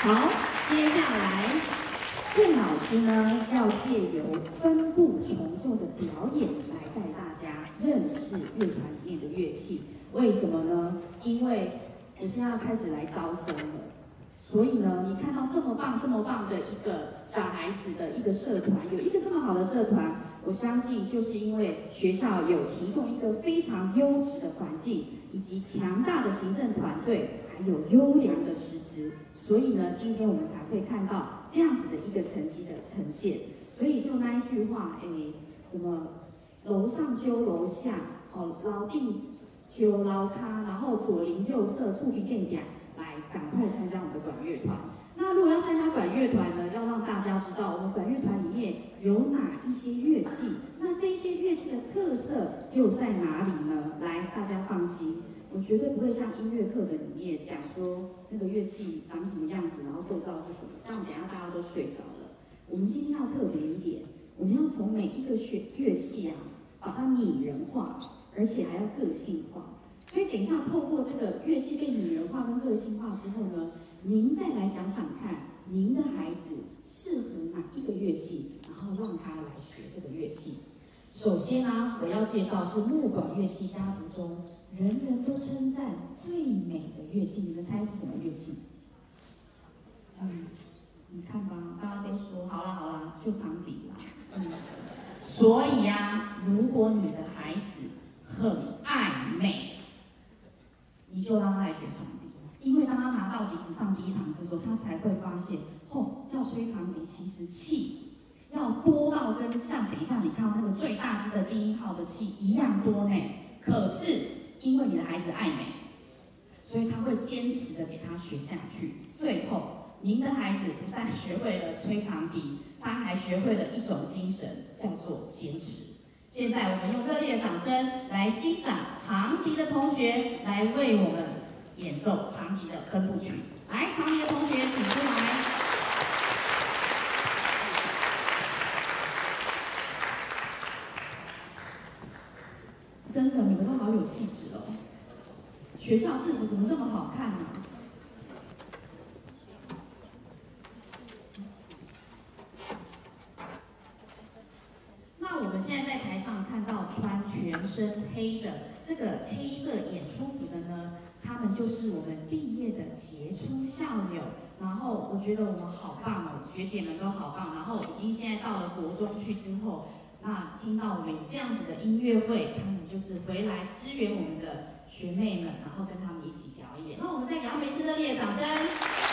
好，接下来郑老师呢要借由分部重奏的表演来带大家认识乐团里面的乐器。为什么呢？因为我现在要开始来招生了，所以呢，你看到这么棒、这么棒的一个小孩子的一个社团，有一个这么好的社团，我相信就是因为学校有提供一个非常优质的环境，以及强大的行政团队。还有优良的师资，所以呢，今天我们才会看到这样子的一个成绩的呈现。所以就那一句话，哎，什么楼上揪楼下，哦，老定揪老咖，然后左邻右舍触鼻变点，来赶快参加我们的管乐团。那如果要参加管乐团呢，大家知道我们管乐团里面有哪一些乐器，那这些乐器的特色又在哪里呢？来，大家放心。我绝对不会像音乐课本里面讲说那个乐器长什么样子，然后构造是什么，这样等下大家都睡着了。我们今天要特别一点，我们要从每一个乐乐器啊，把它拟人化，而且还要个性化。所以等一下透过这个乐器被拟人化跟个性化之后呢，您再来想想看，您的孩子器，然后让他来学这个乐器。首先啊，我要介绍是木管乐器家族中。人人都称赞最美的乐器，你们猜是什么乐器？嗯，你看吧，大家都说好了好了，就长笛啦。嗯，所以呀，如果你的孩子很爱美，你就让他来学长笛，因为当他拿到笛子上第一堂课的时候，他才会发现，哦，要吹长笛其实气要多到跟像等一下你看到那个最大声的低音号的气一样多呢。可是。因为你的孩子爱美，所以他会坚持的给他学下去。最后，您的孩子不但学会了吹长笛，他还学会了一种精神，叫做坚持。现在，我们用热烈的掌声来欣赏长笛的同学来为我们演奏长笛的分部曲。来，长笛的同学请出来。你们都好有气质哦！学校制服怎么那么好看呢？那我们现在在台上看到穿全身黑的这个黑色演出服的呢，他们就是我们毕业的杰出校友。然后我觉得我们好棒哦，学姐们都好棒。然后已经现在到了国中去之后。那听到我们这样子的音乐会，他们就是回来支援我们的学妹们，然后跟他们一起表演。那我们再给他们一次热烈的掌声。